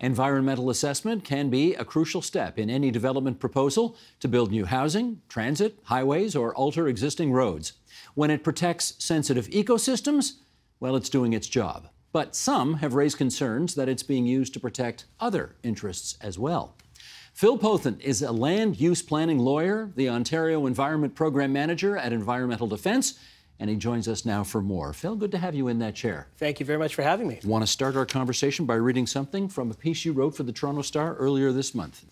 Environmental assessment can be a crucial step in any development proposal to build new housing, transit, highways, or alter existing roads. When it protects sensitive ecosystems, well, it's doing its job. But some have raised concerns that it's being used to protect other interests as well. Phil Pothen is a land use planning lawyer, the Ontario Environment Program Manager at Environmental Defence, and he joins us now for more. Phil, good to have you in that chair. Thank you very much for having me. Want to start our conversation by reading something from a piece you wrote for the Toronto Star earlier this month.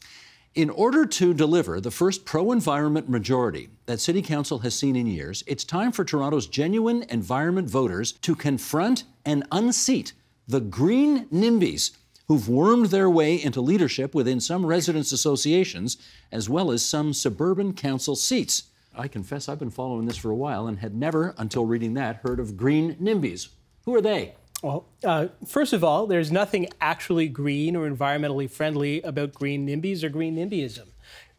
In order to deliver the first pro environment majority that City Council has seen in years, it's time for Toronto's genuine environment voters to confront and unseat the green NIMBYs who've wormed their way into leadership within some residents' associations, as well as some suburban council seats. I confess I've been following this for a while and had never, until reading that, heard of green NIMBYs. Who are they? Well, uh, first of all, there's nothing actually green or environmentally friendly about green NIMBYs or green NIMBYism.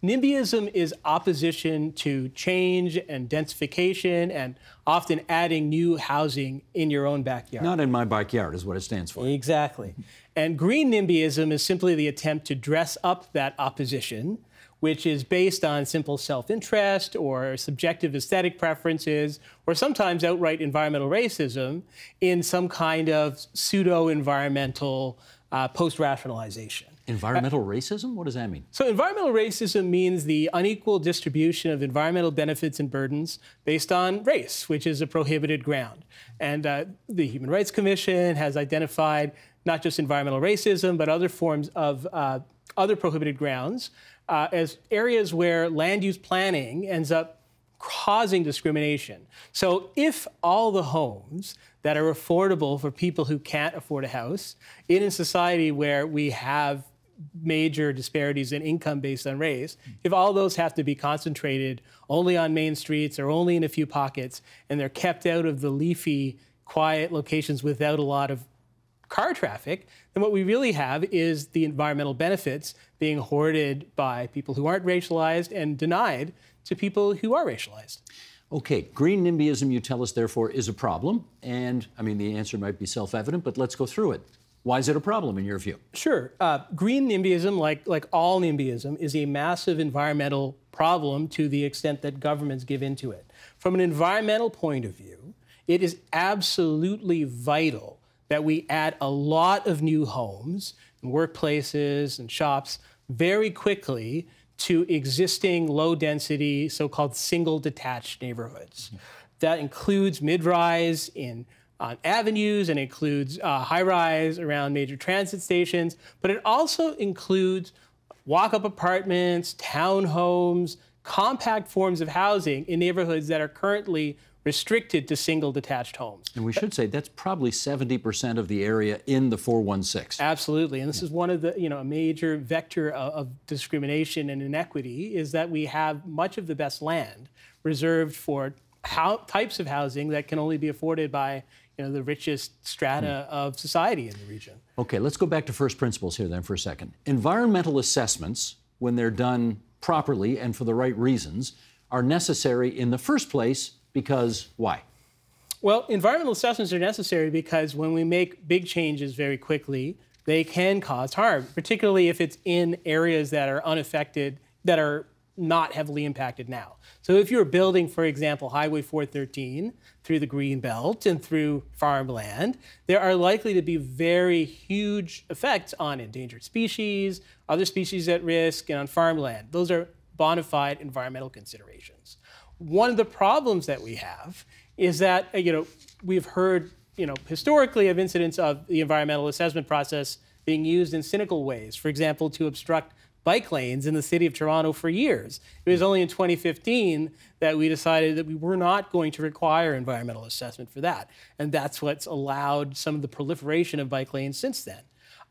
NIMBYism is opposition to change and densification and often adding new housing in your own backyard. Not in my backyard is what it stands for. Exactly. And green NIMBYism is simply the attempt to dress up that opposition, which is based on simple self interest or subjective aesthetic preferences, or sometimes outright environmental racism, in some kind of pseudo environmental uh, post rationalization. Environmental uh, racism? What does that mean? So, environmental racism means the unequal distribution of environmental benefits and burdens based on race, which is a prohibited ground. And uh, the Human Rights Commission has identified not just environmental racism, but other forms of uh, other prohibited grounds uh, as areas where land use planning ends up causing discrimination. So if all the homes that are affordable for people who can't afford a house in a society where we have major disparities in income based on race, if all those have to be concentrated only on main streets or only in a few pockets, and they're kept out of the leafy, quiet locations without a lot of car traffic, then what we really have is the environmental benefits being hoarded by people who aren't racialized and denied to people who are racialized. Okay, green NIMBYism, you tell us, therefore, is a problem. And I mean, the answer might be self evident, but let's go through it. Why is it a problem in your view? Sure. Uh, green NIMBYism, like, like all NIMBYism, is a massive environmental problem to the extent that governments give into it. From an environmental point of view, it is absolutely vital that we add a lot of new homes and workplaces and shops very quickly to existing low density, so called single detached neighborhoods. Mm-hmm. That includes mid rise in on avenues and includes uh, high rise around major transit stations, but it also includes walk up apartments, townhomes, compact forms of housing in neighborhoods that are currently restricted to single detached homes. And we should say that's probably 70% of the area in the 416. Absolutely. And this yeah. is one of the, you know, a major vector of, of, discrimination and inequity is that we have much of the best land reserved for how, types of housing that can only be afforded by you know, the richest strata mm. of society in the region. Okay, let's go back to first principles here then for a second. Environmental assessments, when they're done properly and for the right reasons, are necessary in the first place because why? Well, environmental assessments are necessary because when we make big changes very quickly, they can cause harm, particularly if it's in areas that are unaffected, that are not heavily impacted now. So if you're building, for example, Highway 413 through the Greenbelt and through farmland, there are likely to be very huge effects on endangered species, other species at risk, and on farmland. Those are bona fide environmental considerations one of the problems that we have is that uh, you know we've heard you know historically of incidents of the environmental assessment process being used in cynical ways. For example, to obstruct bike lanes in the city of Toronto for years. It was only in 2015 that we decided that we were not going to require environmental assessment for that. And that's what's allowed some of the proliferation of bike lanes since then.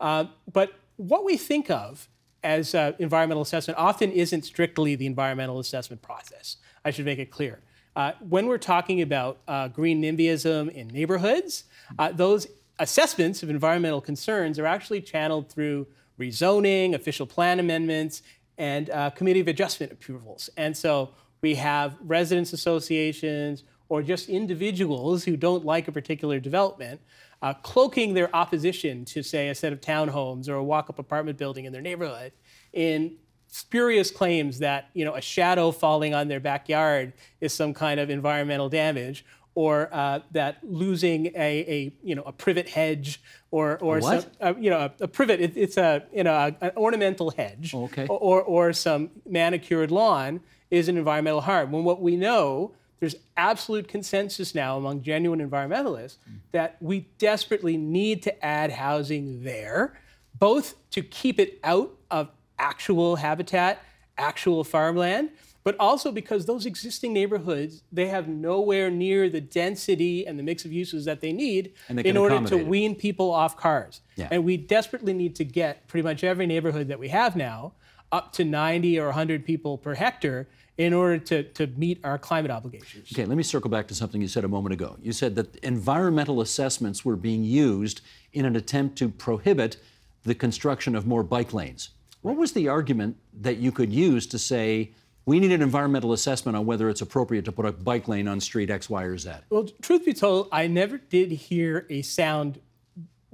Uh, but what we think of as uh, environmental assessment often isn't strictly the environmental assessment process. I should make it clear. Uh, when we're talking about uh, green NIMBYism in neighborhoods, uh, those assessments of environmental concerns are actually channeled through rezoning, official plan amendments, and uh, committee of adjustment approvals. And so we have residents associations or just individuals who don't like a particular development uh, cloaking their opposition to, say, a set of townhomes or a walk-up apartment building in their neighborhood in spurious claims that you know a shadow falling on their backyard is some kind of environmental damage, or uh, that losing a, a you know a privet hedge or or some uh, you know a, a privet it, it's a you know a, an ornamental hedge Okay. or or some manicured lawn is an environmental harm. When what we know there's absolute consensus now among genuine environmentalists that we desperately need to add housing there, both to keep it out of actual habitat, actual farmland, but also because those existing neighborhoods, they have nowhere near the density and the mix of uses that they need they in order to wean people off cars. Yeah. And we desperately need to get pretty much every neighborhood that we have now up to 90 or 100 people per hectare in order to, to meet our climate obligations. Okay, let me circle back to something you said a moment ago. You said that environmental assessments were being used in an attempt to prohibit the construction of more bike lanes. What was the argument that you could use to say we need an environmental assessment on whether it's appropriate to put a bike lane on street X, Y, or Z? Well, truth be told, I never did hear a sound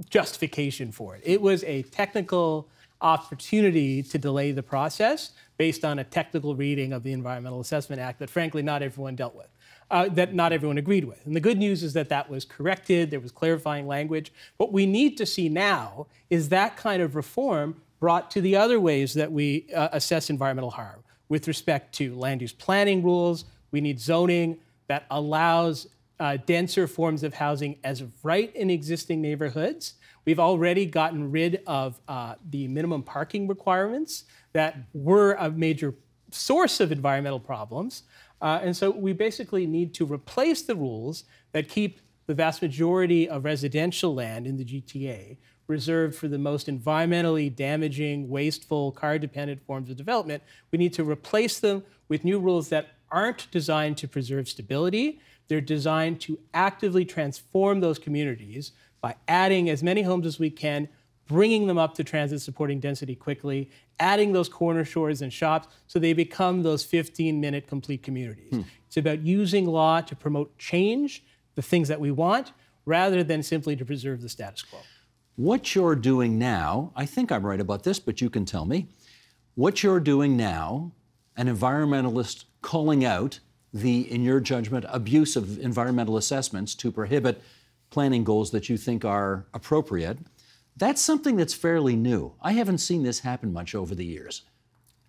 justification for it. It was a technical opportunity to delay the process based on a technical reading of the Environmental Assessment Act that, frankly, not everyone dealt with, uh, that not everyone agreed with. And the good news is that that was corrected, there was clarifying language. What we need to see now is that kind of reform brought to the other ways that we uh, assess environmental harm with respect to land use planning rules. We need zoning that allows uh, denser forms of housing as of right in existing neighborhoods. We've already gotten rid of uh, the minimum parking requirements that were a major source of environmental problems. Uh, and so we basically need to replace the rules that keep the vast majority of residential land in the GTA reserved for the most environmentally damaging, wasteful, car dependent forms of development. We need to replace them with new rules that aren't designed to preserve stability. They're designed to actively transform those communities by adding as many homes as we can, bringing them up to transit supporting density quickly, adding those corner stores and shops so they become those 15 minute complete communities. Hmm. It's about using law to promote change, the things that we want, rather than simply to preserve the status quo. What you're doing now, I think I'm right about this, but you can tell me. What you're doing now, an environmentalist calling out the, in your judgment, abuse of environmental assessments to prohibit planning goals that you think are appropriate, that's something that's fairly new. I haven't seen this happen much over the years.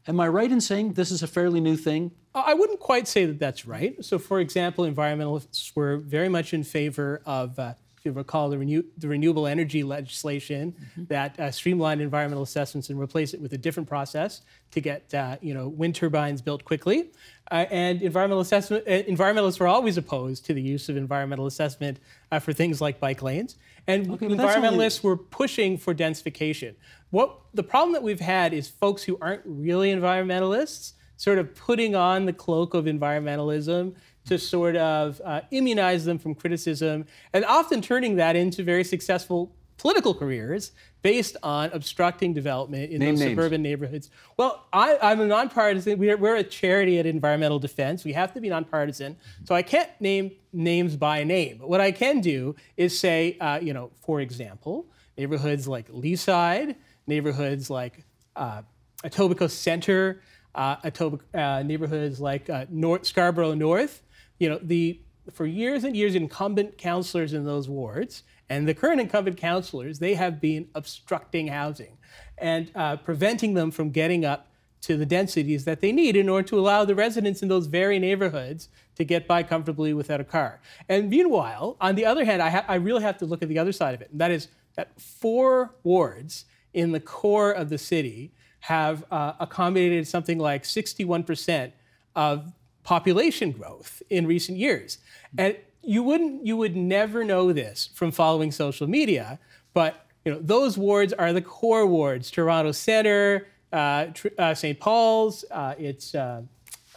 Am I right in saying this is a fairly new thing? I wouldn't quite say that that's right. So, for example, environmentalists were very much in favor of, uh, you recall, the, renew- the renewable energy legislation that uh, streamlined environmental assessments and replaced it with a different process to get, uh, you know, wind turbines built quickly. Uh, and environmental assessment, uh, environmentalists were always opposed to the use of environmental assessment uh, for things like bike lanes. And but that's only- environmentalists were pushing for densification. What the problem that we've had is folks who aren't really environmentalists sort of putting on the cloak of environmentalism to sort of uh, immunize them from criticism, and often turning that into very successful political careers based on obstructing development in Name those names. suburban neighborhoods. Well, I, I'm a nonpartisan. We're, we're a charity at Environmental Defence. We have to be nonpartisan. So I can't name names by name. But what I can do is say, uh, you know, for example, neighborhoods like Leaside, neighborhoods like uh, Etobicoke Centre, uh, Etobicoke, uh, neighborhoods like uh, North, Scarborough North. You know, the for years and years, incumbent councillors in those wards and the current incumbent councillors, they have been obstructing housing and uh, preventing them from getting up to the densities that they need in order to allow the residents in those very neighborhoods to get by comfortably without a car. And meanwhile, on the other hand, I, I really have to look at the other side of it, and that is that four wards in the core of the city have uh, accommodated something like 61% of population growth in recent years. And you wouldn't you would never know this from following social media, but you know those wards are the core wards: Toronto Centre, uh, Tr- uh, St. Paul's, uh, it's uh,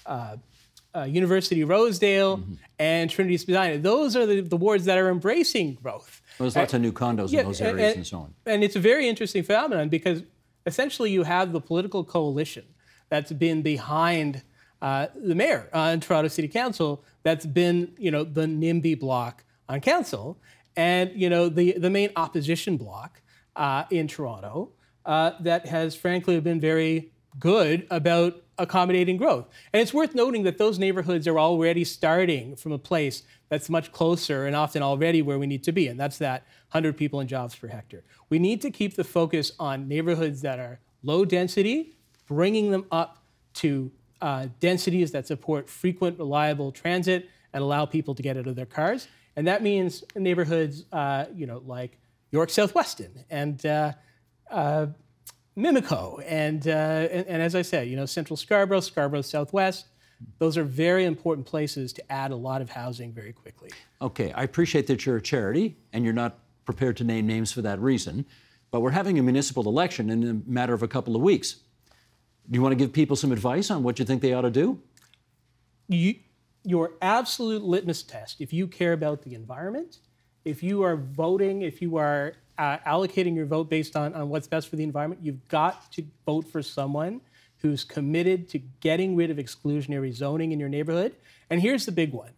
uh, uh, University Rosedale, and Trinity Spadina. Those are the, the wards that are embracing growth. There's lots of new condos Yeah, in those and- areas and, and so on. And it's a very interesting phenomenon because essentially you have the political coalition that's been behind uh, the mayor uh, and Toronto City Council that's been, you know, the NIMBY bloc on council. and you know the the main opposition bloc uh, in Toronto uh, that has frankly been very good about accommodating growth. And it's worth noting that those neighborhoods are already starting from a place that's much closer and often already where we need to be, and that's that 100 people and jobs per hectare. We need to keep the focus on neighborhoods that are low density, bringing them up to uh, densities that support frequent, reliable transit and allow people to get out of their cars. And that means neighborhoods, uh, you know, like York South-Weston and uh, uh, Mimico, and, uh, and, and as I said, you know, Central Scarborough, Scarborough Southwest. Those are very important places to add a lot of housing very quickly. Okay, I appreciate that you're a charity and you're not prepared to name names for that reason, but we're having a municipal election in a matter of a couple of weeks. Do you want to give people some advice on what you think they ought to do? You, your absolute litmus test, if you care about the environment, if you are voting, if you are uh, allocating your vote based on, on what's best for the environment, you've got to vote for someone who's committed to getting rid of exclusionary zoning in your neighborhood. And here's the big one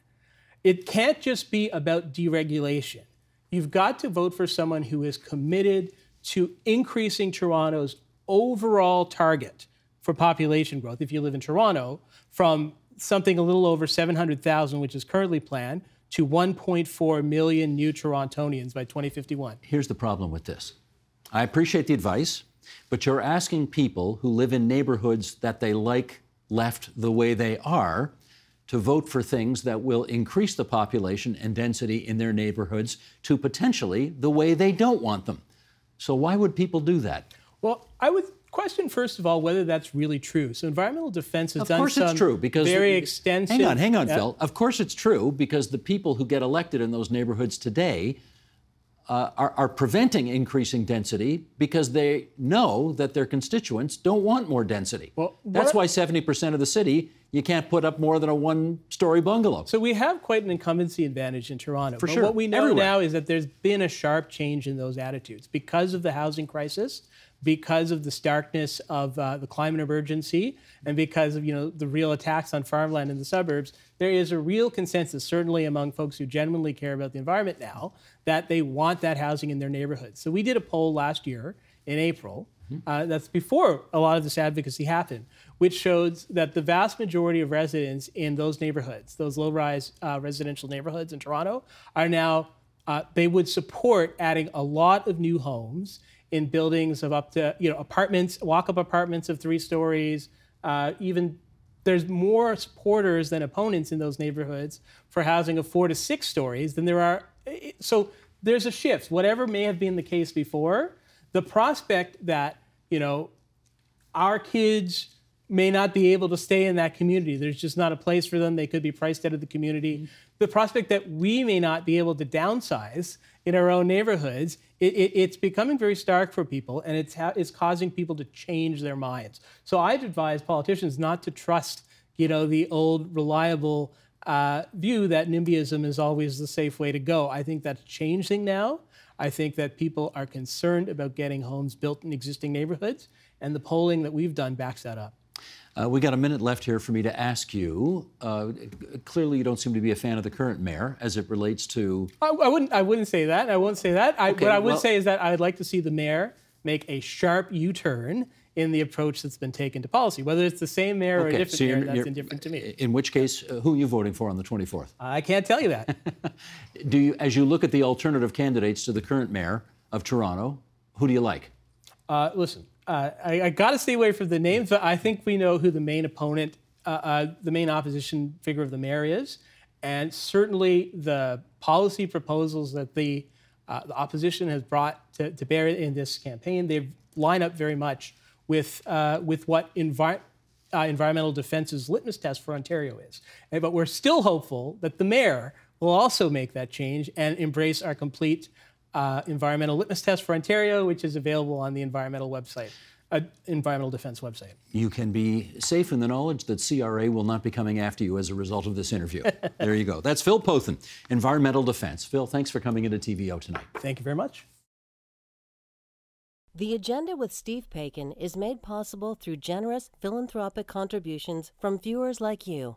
it can't just be about deregulation. You've got to vote for someone who is committed to increasing Toronto's overall target for population growth, if you live in Toronto, from something a little over 700,000, which is currently planned, to 1.4 million new Torontonians by 2051. Here's the problem with this I appreciate the advice, but you're asking people who live in neighborhoods that they like left the way they are to vote for things that will increase the population and density in their neighborhoods to potentially the way they don't want them. So, why would people do that? Well, I would question first of all whether that's really true. So environmental defence has of done course some it's true because very extensive. Hang on, hang on, Phil. Of course it's true because the people who get elected in those neighborhoods today uh, are, are, preventing increasing density because they know that their constituents don't want more density. Well, That's why 70% of the city, you can't put up more than a one story bungalow. So we have quite an incumbency advantage in Toronto. For but sure. What we know Everywhere. now is that there's been a sharp change in those attitudes because of the housing crisis because of the starkness of uh, the climate emergency and because of you know the real attacks on farmland in the suburbs, there is a real consensus, certainly among folks who genuinely care about the environment now, that they want that housing in their neighborhoods. So we did a poll last year in April. Uh, that's before a lot of this advocacy happened, which shows that the vast majority of residents in those neighborhoods, those low-rise uh, residential neighborhoods in Toronto, are now uh, they would support adding a lot of new homes in buildings of up to, you know, apartments, walk-up apartments of three stories, uh, even there's more supporters than opponents in those neighborhoods for housing of four to six stories than there are. So there's a shift. Whatever may have been the case before, the prospect that, you know, our kids may not be able to stay in that community. There's just not a place for them. They could be priced out of the community. The prospect that we may not be able to downsize in our own neighborhoods, it, it, it's becoming very stark for people and it's, it's causing people to change their minds. So I'd advise politicians not to trust, you know, the old reliable uh, view that NIMBYism is always the safe way to go. I think that's changing now. I think that people are concerned about getting homes built in existing neighborhoods, and the polling that we've done backs that up. Uh, we got a minute left here for me to ask you. Uh, clearly, you don't seem to be a fan of the current mayor as it relates to. I, I wouldn't. I wouldn't say that. I won't say that. I, okay, what I would well, say is that I'd like to see the mayor make a sharp U-turn in the approach that's been taken to policy. Whether it's the same mayor okay, or a different so mayor, that's indifferent to me. In which case, uh, who are you voting for on the 24th? I can't tell you that. do you, as you look at the alternative candidates to the current mayor of Toronto, who do you like? Uh, listen, uh, I, I got to stay away from the names, but I think we know who the main opponent, uh, uh, the main opposition figure of the mayor is. And certainly the policy proposals that the, uh, the opposition has brought to, to, bear in this campaign, they line up very much with, uh, with what envi- environmental defence's litmus test for Ontario is. And, but we're still hopeful that the mayor will also make that change and embrace our complete uh, environmental litmus test for Ontario, which is available on the environmental website, uh, environmental defence website. You can be safe in the knowledge that CRA will not be coming after you as a result of this interview. there you go. That's Phil Pothen, environmental defence. Phil, thanks for coming into TVO tonight. Thank you very much. The Agenda with Steve Paikin is made possible through generous philanthropic contributions from viewers like you.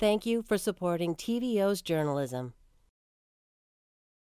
Thank you for supporting TVO's journalism.